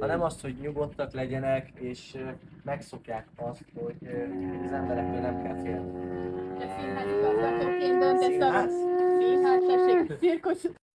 hanem azt, hogy nyugodtak legyenek, és megszokják azt, hogy az emberektől nem kell félni. De színház igazgatóként döntesz a Színház? színház, tessék, cirkusz